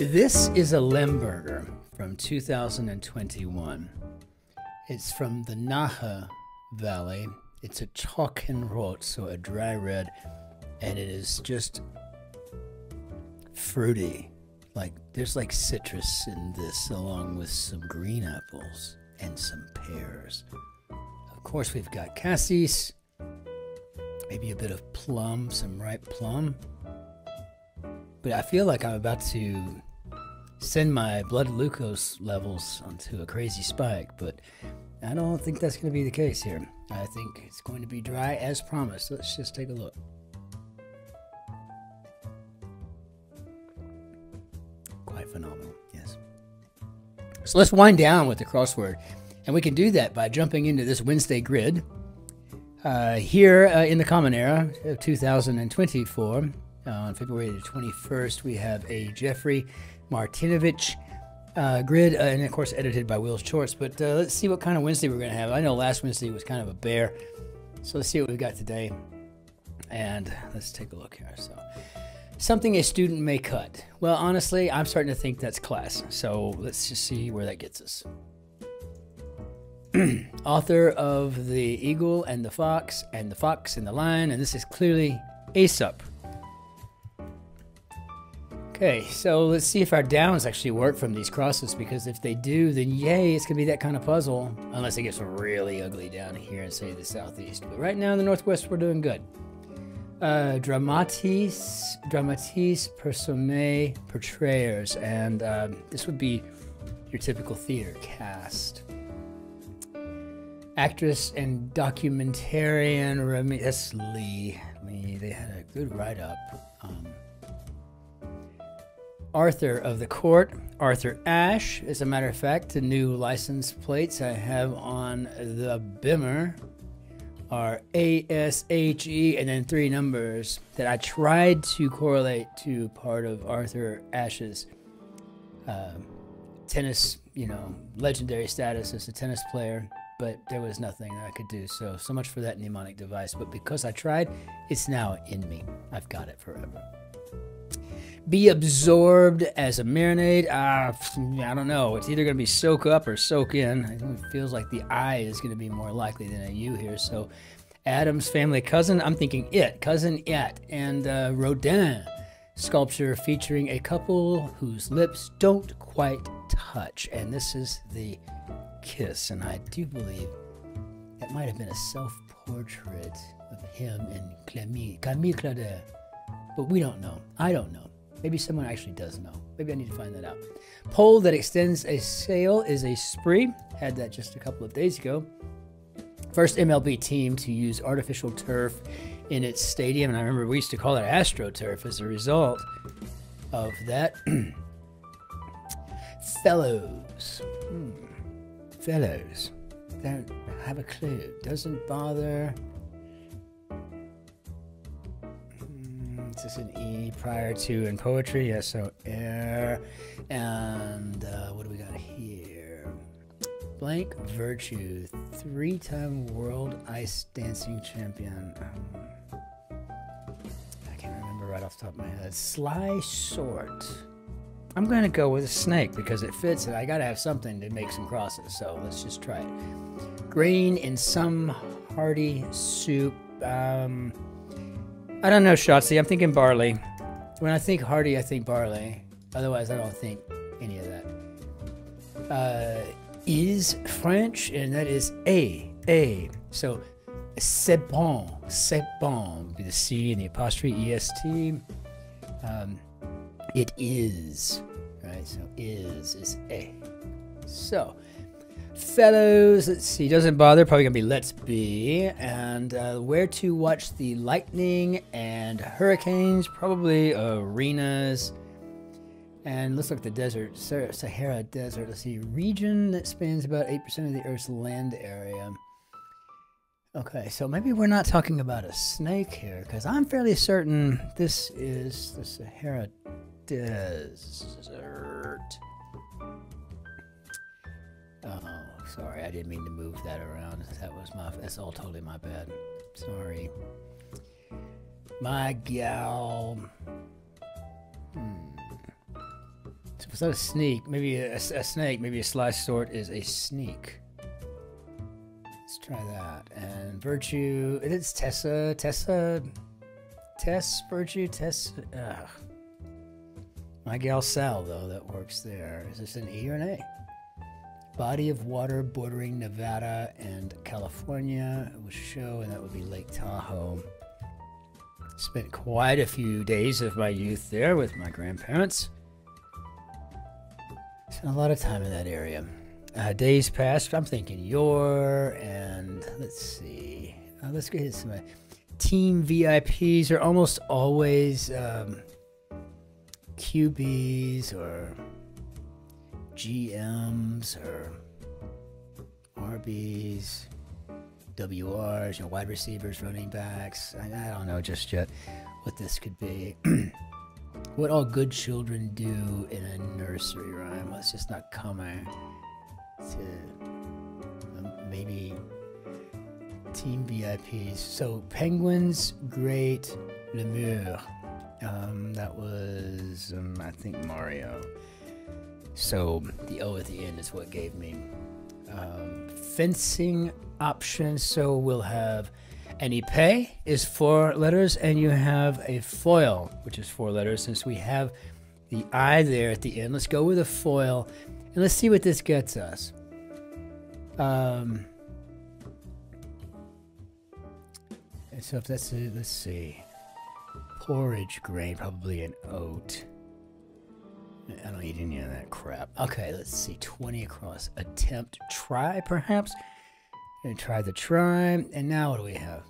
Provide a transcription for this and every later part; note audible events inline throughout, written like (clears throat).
This is a Lemberger from 2021. It's from the Nahe Valley. It's a Trockenrot, so a dry red, and it is just fruity. Like there's like citrus in this, along with some green apples and some pears. Of course, we've got cassis, maybe a bit of plum, some ripe plum. But I feel like I'm about to send my blood glucose levels onto a crazy spike, but I don't think that's going to be the case here. I think it's going to be dry as promised. Let's just take a look. Quite phenomenal, yes. So let's wind down with the crossword, and we can do that by jumping into this Wednesday grid. Uh, here uh, in the Common Era of 2024, uh, on February the 21st, we have a Jeffrey Martinovich uh, grid, uh, and of course edited by Will Shortz. But uh, let's see what kind of Wednesday we're going to have. I know last Wednesday was kind of a bear, so let's see what we've got today. And let's take a look here. So, something a student may cut. Well, honestly, I'm starting to think that's class. So let's just see where that gets us. (clears throat) Author of The Eagle and the Fox, and The Fox and the Lion, and this is clearly Aesop. Okay, so let's see if our downs actually work from these crosses, because if they do, then yay, it's going to be that kind of puzzle, unless it gets really ugly down here in, say, the southeast. But right now in the northwest, we're doing good. Uh, dramatis, dramatis personae portrayers, and uh, this would be your typical theater cast. Actress and documentarian, Remy, that's Lee. Lee, they had a good write-up. Um, Arthur of the Court, Arthur Ashe. As a matter of fact, the new license plates I have on the Bimmer are A S H E and then three numbers that I tried to correlate to part of Arthur Ashe's uh, tennis, you know, legendary status as a tennis player, but there was nothing I could do. So, so much for that mnemonic device. But because I tried, it's now in me. I've got it forever be absorbed as a marinade. Uh, I don't know. It's either going to be soak up or soak in. It feels like the I is going to be more likely than a U here. So, Addams family cousin, I'm thinking it, cousin it, and uh, Rodin sculpture featuring a couple whose lips don't quite touch. And this is the kiss. And I do believe that might have been a self portrait of him and Camille, Camille Claudel. But we don't know. I don't know. Maybe someone actually does know. Maybe I need to find that out. Pole that extends a sail is a sprit. Had that just a couple of days ago. First MLB team to use artificial turf in its stadium. And I remember we used to call it AstroTurf as a result of that. (clears throat) Fellows. Hmm. Fellows. Don't have a clue. Doesn't bother. Is this an E prior to in poetry? Yes, so air. And uh, what do we got here? Blank Virtue, three time world ice dancing champion. Um, I can't remember right off the top of my head. Sly Sort. I'm going to go with a snake because it fits and I got to have something to make some crosses. So let's just try it. Grain in some hearty soup. Um, I don't know, Shotzi. I'm thinking barley. When I think hearty, I think barley. Otherwise, I don't think any of that. Uh, is French, and that is a a. So, c'est bon, c'est bon. The C and the apostrophe est. Um, it is right. So is is a. So fellows. Let's see, doesn't bother. Probably gonna be let's be. And uh, where to watch the lightning and hurricanes? Probably arenas. And looks like the desert, Sahara Desert. Let's see, region that spans about 8% of the Earth's land area. Okay, so maybe we're not talking about a snake here, because I'm fairly certain this is the Sahara Desert. Oh. Sorry, I didn't mean to move that around. That was my. That's all totally my bad. Sorry. My gal. Hmm. it's not a sneak. Maybe a, a snake. Maybe a sly sort is a sneak. Let's try that. And virtue. It is Tessa. Tessa. Tess virtue. Tess. Ugh. My gal Sal though that works there. Is this an E or an A? Body of water bordering Nevada and California. It would show, and that would be Lake Tahoe. Spent quite a few days of my youth there with my grandparents. Spent a lot of time in that area. Uh, days passed. I'm thinking your and let's see. Uh, let's get some uh, team VIPs are almost always um, QBs or GMs or RBs. WRs, you know, wide receivers, running backs. I, I don't know just yet what this could be. (clears throat) what all good children do in a nursery rhyme. Let's just not come to um, maybe team VIPs. So Penguins, great, Lemieux. Um, that was, um, I think, Mario. So the O at the end is what gave me. Um, fencing options. So we'll have an epee is four letters, and you have a foil, which is four letters. Since we have the I there at the end, let's go with a foil, and let's see what this gets us. Um, so if that's a, let's see, porridge grain, probably an oat. I don't eat any of that crap. Okay, let's see. 20 across. Attempt, try, perhaps. Gonna try the try. And now what do we have?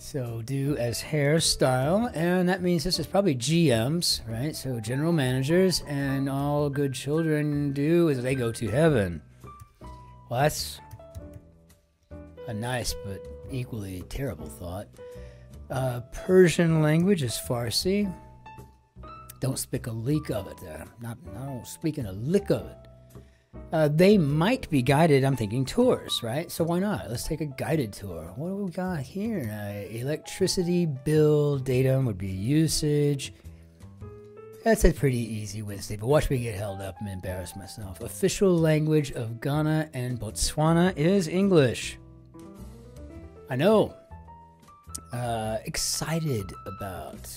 So do as hairstyle, and that means this is probably GMs, right? So general managers, and all good children do is they go to heaven. Well, that's a nice but equally terrible thought. Uh, Persian language is Farsi. Don't speak a leak of it. Uh, not, not speaking a lick of it. Uh, they might be guided. I'm thinking tours, right? So why not? Let's take a guided tour. What do we got here? Uh, electricity bill datum would be usage. That's a pretty easy Wednesday, but watch me get held up and embarrass myself. Official language of Ghana and Botswana is English. I know. Uh, excited about.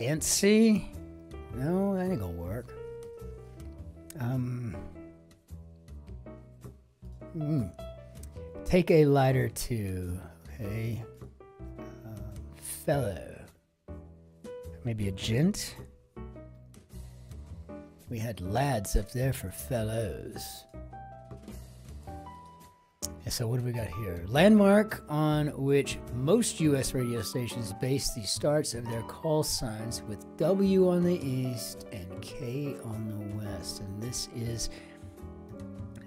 Antsy? No, that ain't gonna work. Um. Hmm. Take a lighter to, okay. Um, fellow. Maybe a gent? We had lads up there for fellows. So what do we got here? Landmark on which most U.S. radio stations base the starts of their call signs with W on the east and K on the west, and this is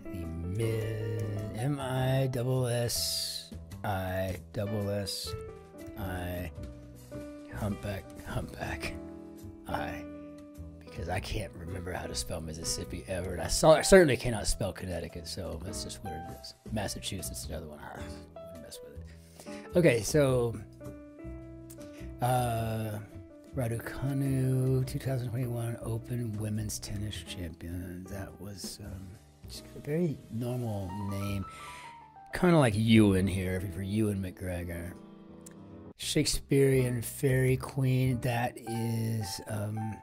the mid M I double S I double S I humpback humpback I because I can't remember how to spell Mississippi ever, and I, saw, I certainly cannot spell Connecticut, so that's just what it is. Massachusetts, another one. Ah, mess with it. Okay, so uh, Raducanu 2021 Open Women's Tennis Champion. That was um, a very normal name, kind of like Ewan here for Ewan McGregor. Shakespearean Fairy Queen. That is. Um,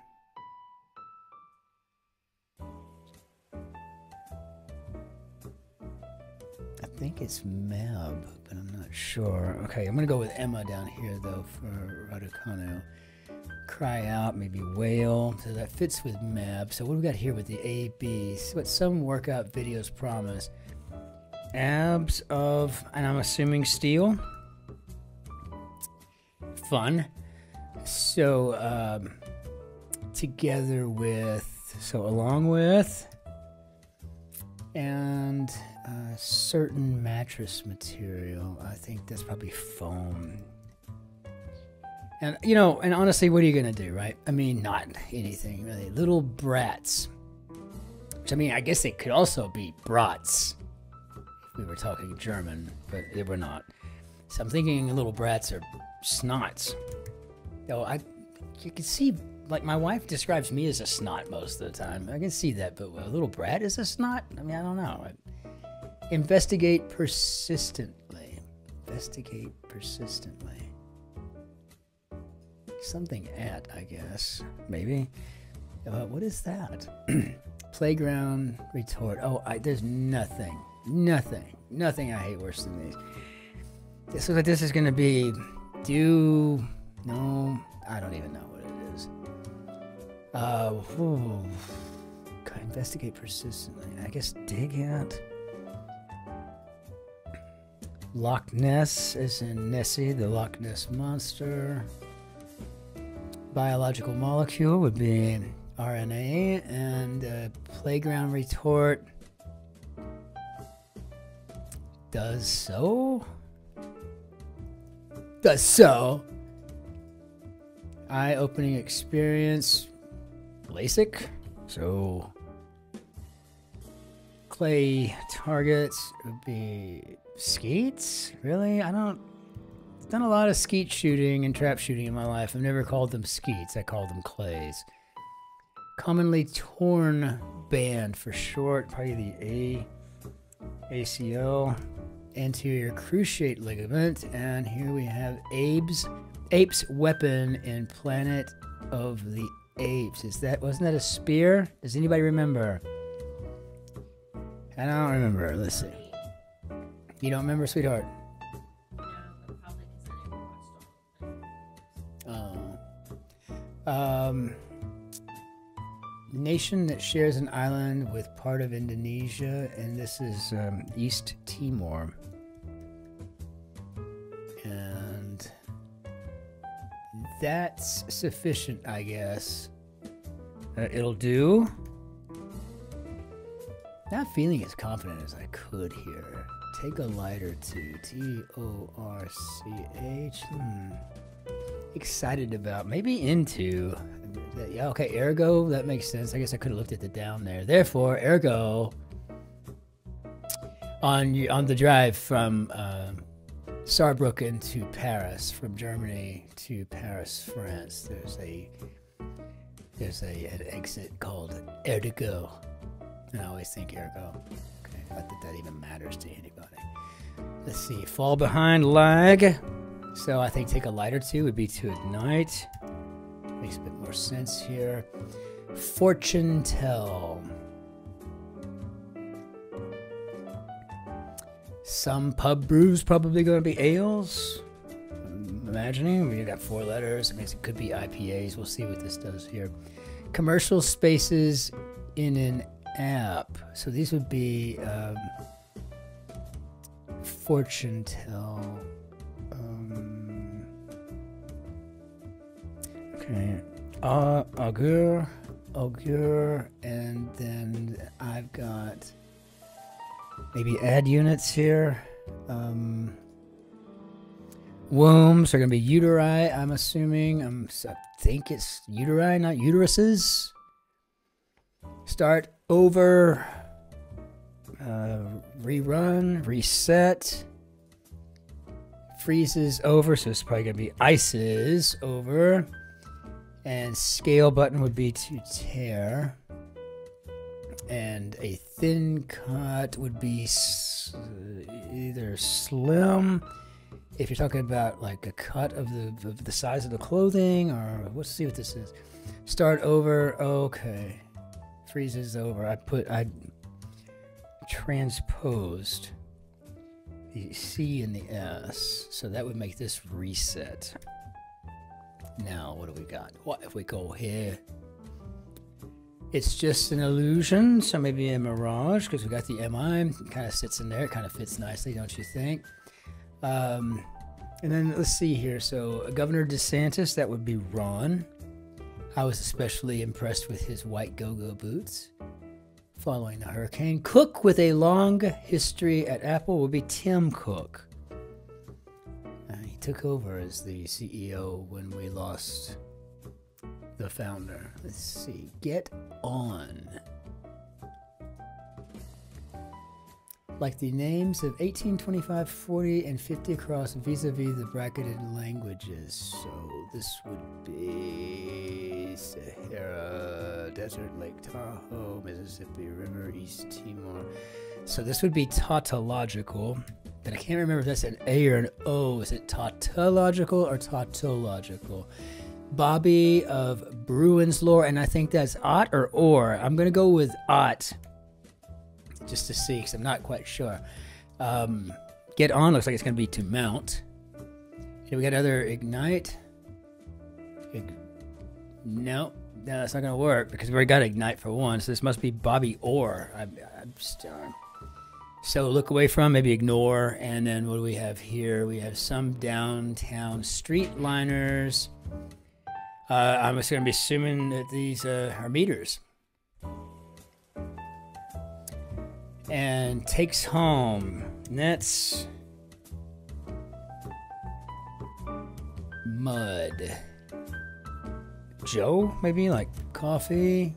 think it's Mab, but I'm not sure. Okay, I'm gonna go with Emma down here though for Raducanu. Cry out, maybe whale. So that fits with Mab. So what do we got here with the AB? What some workout videos promise. Abs of, and I'm assuming steel. Fun. So um, together with, so along with, and uh, certain mattress material. I think that's probably foam. And you know, and honestly, what are you gonna do, right? I mean, not anything really. Little brats. Which I mean, I guess it could also be brats. If we were talking German, but they were not. So I'm thinking little brats are snots. Though I you can see like my wife describes me as a snot most of the time. I can see that, but a little brat is a snot. I mean, I don't know. Investigate persistently. Investigate persistently. Something at, I guess. Maybe. Uh, what is that? (clears throat) Playground retort. Oh, I, there's nothing, nothing, nothing I hate worse than these. This looks like this is going to be do. No, I don't even know what it is. Uh, whew. investigate persistently. I guess dig at. Loch Ness is in Nessie, the Loch Ness monster. Biological molecule would be RNA, and uh, playground retort does so. Does so. Eye opening experience. LASIK. So. Clay targets would be Skeets? Really? I don't. I've done a lot of skeet shooting and trap shooting in my life. I've never called them skeets. I call them clays. Commonly torn band for short, probably the A, ACL, anterior cruciate ligament, and here we have Abe's ape's weapon in Planet of the Apes. Is that wasn't that a spear? Does anybody remember? I don't remember. Let's see. You don't remember, sweetheart? Oh. Um, nation that shares an island with part of Indonesia, and this is um, East Timor. And that's sufficient, I guess. Uh, it'll do. Not feeling as confident as I could here. Take a lighter to T O R C H. Hmm. Excited about, maybe into. Yeah, okay, ergo, that makes sense. I guess I could have looked at the down there. Therefore, ergo, on on the drive from uh, Saarbrücken to Paris, from Germany to Paris, France, there's a there's a an exit called Ergo. And I always think ergo. Not that that even matters to anybody. Let's see. Fall behind lag. So I think take a light or two would be to ignite. Makes a bit more sense here. Fortune tell. Some pub brews probably going to be ales. I'm imagining we got four letters. It means it could be IPAs. We'll see what this does here. Commercial spaces in an app. So these would be um, fortune tell. Um, okay. Uh, augur, augur, and then I've got maybe add units here. Um, wombs are going to be uteri, I'm assuming. I'm, I think it's uteri, not uteruses. Start over, uh, rerun, reset, freezes over, so it's probably going to be ices over, and scale button would be to tear, and a thin cut would be either slim, if you're talking about like a cut of the of the size of the clothing, or let's see what this is. Start over, okay freezes over. I put I transposed the C and the S, so that would make this reset. Now, what do we got? What if we go here? It's just an illusion, so maybe a mirage because we got the MI. Kind of sits in there, kind of fits nicely, don't you think? Um, and then let's see here. So Governor DeSantis, that would be Ron. I was especially impressed with his white go go boots. Following the hurricane, Cook with a long history at Apple will be Tim Cook. Uh, he took over as the CEO when we lost the founder. Let's see. Get on. like the names of 1825, 40, and 50 across vis a vis the bracketed languages. So this would be Desert, Lake Tahoe, Mississippi River, East Timor. So this would be tautological. But I can't remember if that's an A or an O. Is it tautological or tautological? Bobby of Bruin's Lore, and I think that's Ot or Or. I'm going to go with Ot just to see because I'm not quite sure. Um, get on looks like it's going to be to mount. Okay, we got another ignite. Ig- no, no, that's not going to work because we already got to ignite for one. So this must be Bobby Orr. I'm just, uh, so look away from, maybe ignore, and then what do we have here? We have some downtown street liners. Uh, I'm just going to be assuming that these uh, are meters. and takes home. That's mud. Joe, maybe like coffee.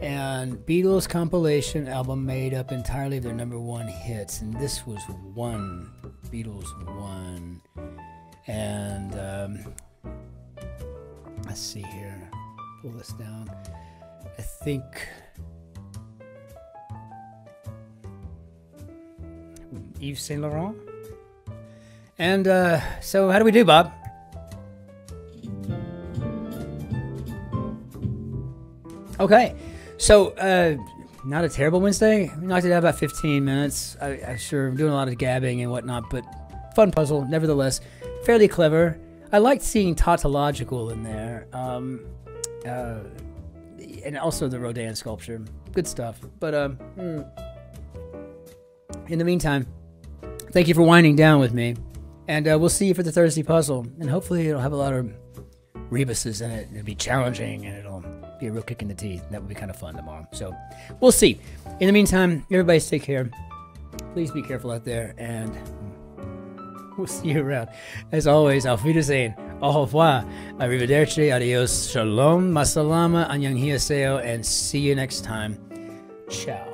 And Beatles compilation album made up entirely of their number one hits, and this was one Beatles one. And um, let's see here, pull this down. I think Yves Saint Laurent. And uh, so, how do we do, Bob? Okay, so uh, not a terrible Wednesday. We knocked it out about 15 minutes. I, I sure I'm doing a lot of gabbing and whatnot, but fun puzzle nevertheless. Fairly clever. I liked seeing tautological in there, um, uh, and also the Rodin sculpture. Good stuff. But um, hmm. in the meantime, thank you for winding down with me. And uh, we'll see you for the Thursday puzzle. And hopefully, it'll have a lot of rebuses in it. It'll be challenging and it'll be a real kick in the teeth. That would be kind of fun tomorrow. So we'll see. In the meantime, everybody take care. Please be careful out there. And (laughs) we'll see you around. As always, auf Wiedersehen. Au revoir. Arrivederci. Adios. Shalom. Masalama. Annyeonghaseyo. And see you next time. Ciao.